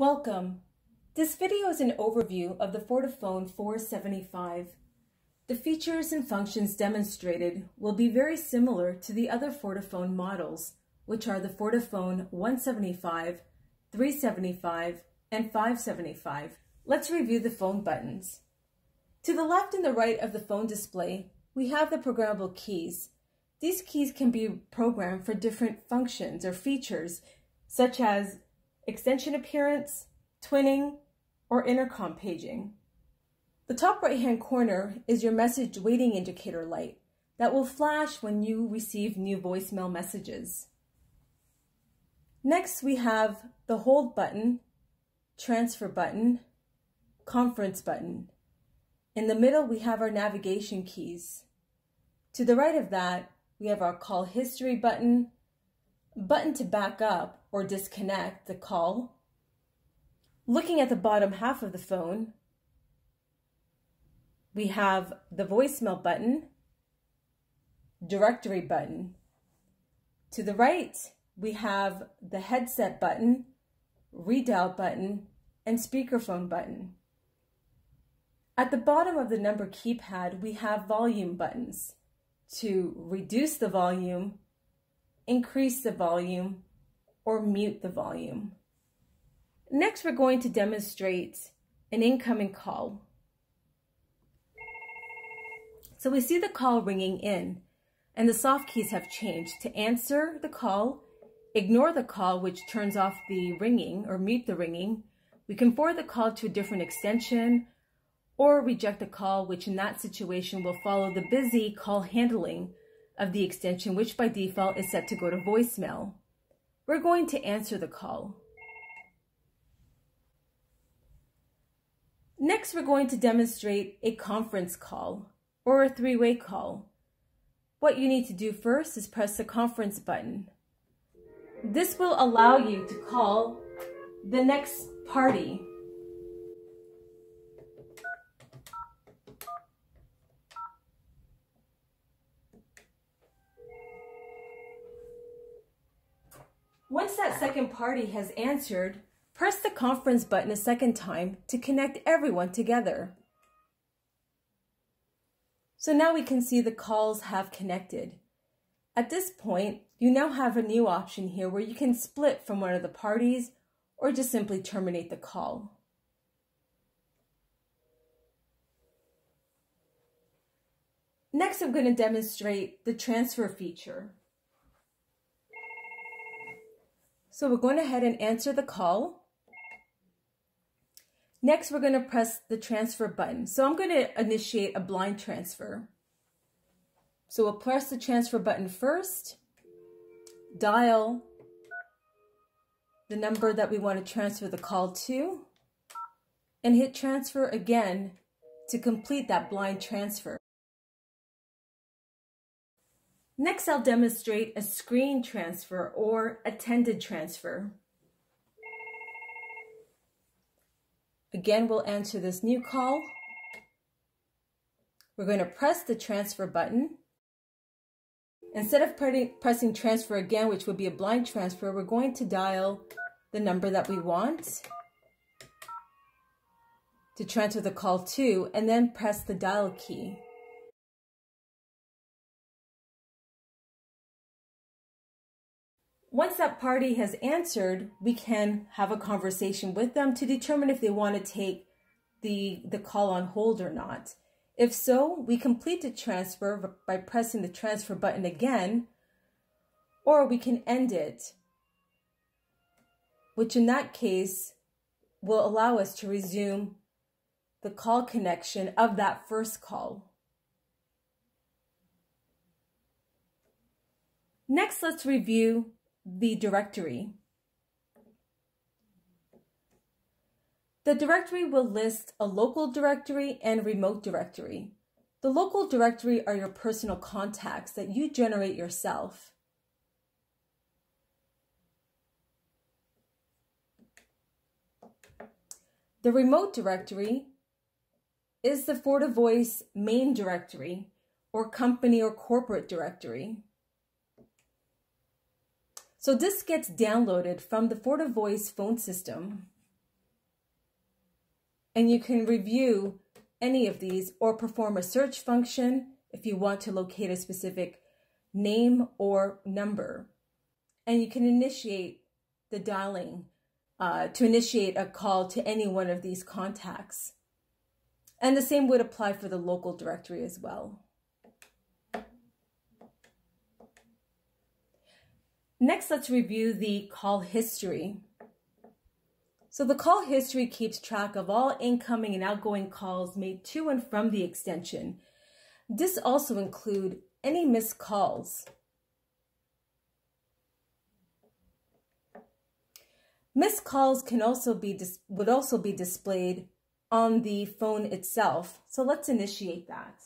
Welcome. This video is an overview of the FortiFone 475. The features and functions demonstrated will be very similar to the other FortiFone models, which are the FortiFone 175, 375, and 575. Let's review the phone buttons. To the left and the right of the phone display, we have the programmable keys. These keys can be programmed for different functions or features, such as extension appearance, twinning, or intercom paging. The top right hand corner is your message waiting indicator light that will flash when you receive new voicemail messages. Next, we have the hold button, transfer button, conference button. In the middle, we have our navigation keys. To the right of that, we have our call history button, button to back up or disconnect the call. Looking at the bottom half of the phone, we have the voicemail button, directory button. To the right, we have the headset button, redial button, and speakerphone button. At the bottom of the number keypad, we have volume buttons to reduce the volume, increase the volume, or mute the volume. Next, we're going to demonstrate an incoming call. So we see the call ringing in and the soft keys have changed. To answer the call, ignore the call, which turns off the ringing or mute the ringing. We can forward the call to a different extension or reject the call, which in that situation will follow the busy call handling of the extension, which by default is set to go to voicemail. We're going to answer the call. Next, we're going to demonstrate a conference call or a three-way call. What you need to do first is press the conference button. This will allow you to call the next party Once that second party has answered, press the conference button a second time to connect everyone together. So now we can see the calls have connected. At this point, you now have a new option here where you can split from one of the parties or just simply terminate the call. Next, I'm going to demonstrate the transfer feature. So we're going ahead and answer the call. Next, we're going to press the transfer button. So I'm going to initiate a blind transfer. So we'll press the transfer button first, dial the number that we want to transfer the call to, and hit transfer again to complete that blind transfer. Next, I'll demonstrate a screen transfer or attended transfer. Again, we'll answer this new call. We're going to press the transfer button. Instead of pressing transfer again, which would be a blind transfer, we're going to dial the number that we want to transfer the call to, and then press the dial key. Once that party has answered, we can have a conversation with them to determine if they want to take the, the call on hold or not. If so, we complete the transfer by pressing the transfer button again, or we can end it, which in that case will allow us to resume the call connection of that first call. Next, let's review the directory. The directory will list a local directory and remote directory. The local directory are your personal contacts that you generate yourself. The remote directory is the FortiVoice main directory or company or corporate directory. So this gets downloaded from the FortiVoice phone system. And you can review any of these or perform a search function if you want to locate a specific name or number. And you can initiate the dialing uh, to initiate a call to any one of these contacts. And the same would apply for the local directory as well. Next, let's review the call history. So the call history keeps track of all incoming and outgoing calls made to and from the extension. This also include any missed calls. Missed calls can also be would also be displayed on the phone itself. So let's initiate that.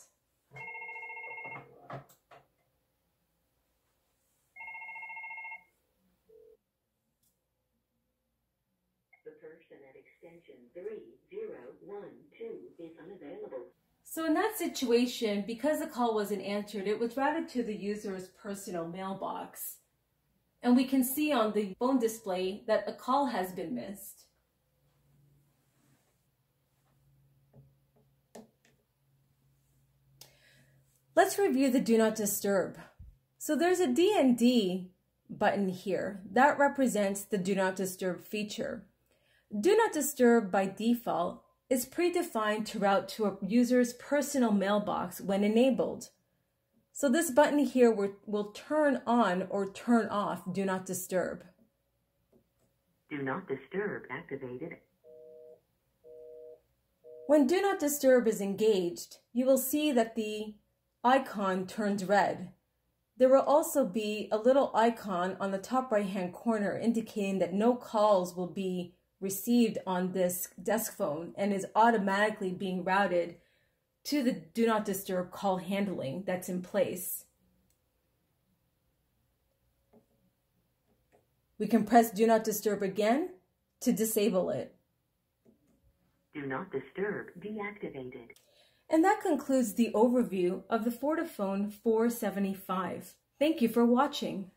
The person at extension 3012 is unavailable. So in that situation, because the call wasn't answered, it was routed to the user's personal mailbox. And we can see on the phone display that a call has been missed. Let's review the Do Not Disturb. So there's a DND button here. That represents the Do Not Disturb feature. Do Not Disturb by default is predefined to route to a user's personal mailbox when enabled. So this button here will, turn on or turn off Do Not Disturb. Do Not Disturb activated. When Do Not Disturb is engaged, you will see that the icon turns red. There will also be a little icon on the top right hand corner indicating that no calls will be received on this desk phone and is automatically being routed to the do not disturb call handling that's in place. We can press do not disturb again to disable it. Do not disturb deactivated. And that concludes the overview of the FortiFone 475. Thank you for watching.